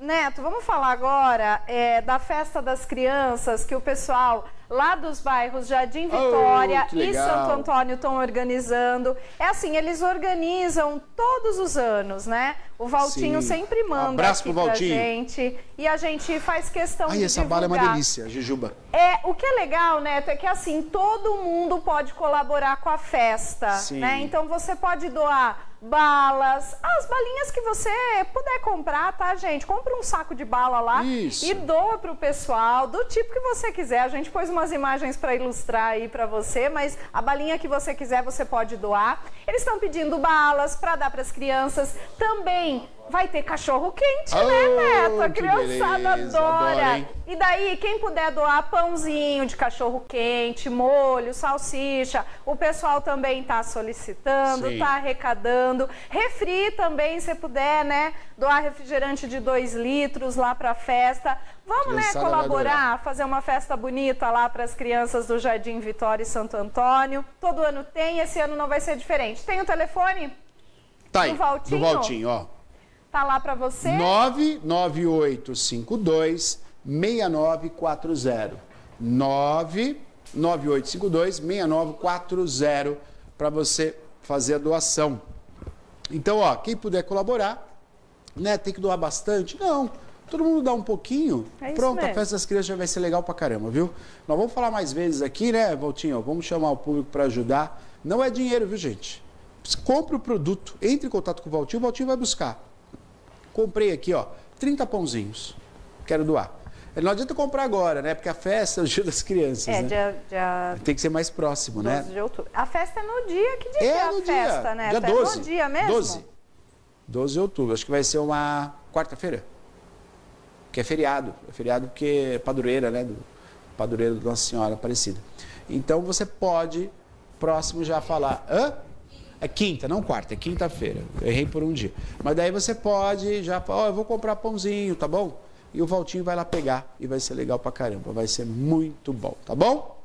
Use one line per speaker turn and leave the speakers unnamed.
Neto, vamos falar agora é, da festa das crianças que o pessoal lá dos bairros Jardim Vitória
Oh,
e. Santo Antônio estão organizando. É assim, eles organizam todos os anos, né? O Valtinho
Sim.
sempre manda
Abraço
aqui
pro
pra
Valtinho.
gente e a gente faz questão
Ai,
de
essa bala é uma
divulgar.
delícia, Jujuba.
É, o que é legal, Neto, é que assim, todo mundo pode colaborar com a festa,
Sim.
né? Então você pode doar balas, as balinhas que você puder comprar, tá, gente? Compra um saco de bala lá
Isso.
e doa pro pessoal, do tipo que você quiser. A gente pôs umas imagens para ilustrar aí para você, mas a balinha que você quiser você pode doar. Eles estão pedindo balas para dar para as crianças. Também vai ter cachorro quente, né,
Oh,
Neto? A criançada
beleza,
adora. E daí, quem puder doar pãozinho de cachorro quente, molho, salsicha, o pessoal também está solicitando, está arrecadando. Refri também, se puder, né? Doar refrigerante de 2 litros lá para a festa. Vamos, né, colaborar, fazer uma festa bonita lá para as crianças do Jardim Vitória e Santo Antônio. Todo ano tem, esse ano não vai ser diferente. Tem o telefone?
Tá aí,
Do Valtinho?
do Valtinho, ó.
Tá lá para você?
99852 6940. 99852 6940 para você fazer a doação. Então, ó, quem puder colaborar, né, tem que doar bastante? Não. Todo mundo dá um pouquinho.
É
Pronto, a
mesmo.
festa das crianças já vai ser legal pra caramba, viu? Nós vamos falar mais vezes aqui, né, Valtinho? Vamos chamar o público para ajudar. Não é dinheiro, viu, gente? Compre o produto, entre em contato com o Valtinho, o Valtinho vai buscar. Comprei aqui, ó, 30 pãozinhos. Quero doar. Não adianta comprar agora, né? Porque a festa é o dia das crianças,
É,
né?
dia, dia
Tem que ser mais próximo,
12
né?
de outubro. A festa é no dia. Que dia
É
é a
no
festa,
dia,
né?
dia
É
12.
no dia mesmo?
12. 12 de outubro. Acho que vai ser uma quarta-feira. Que é feriado. É feriado porque é padroeira, né? Do padroeiro da Nossa Senhora Aparecida. Então você pode, próximo, já falar. Hã? É quinta, não quarta, é quinta-feira. Errei por um dia. Mas daí você pode já ó, eu vou comprar pãozinho, tá bom? E o Valtinho vai lá pegar e vai ser legal pra caramba. Vai ser muito bom, tá bom?